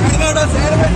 Servera, Servera.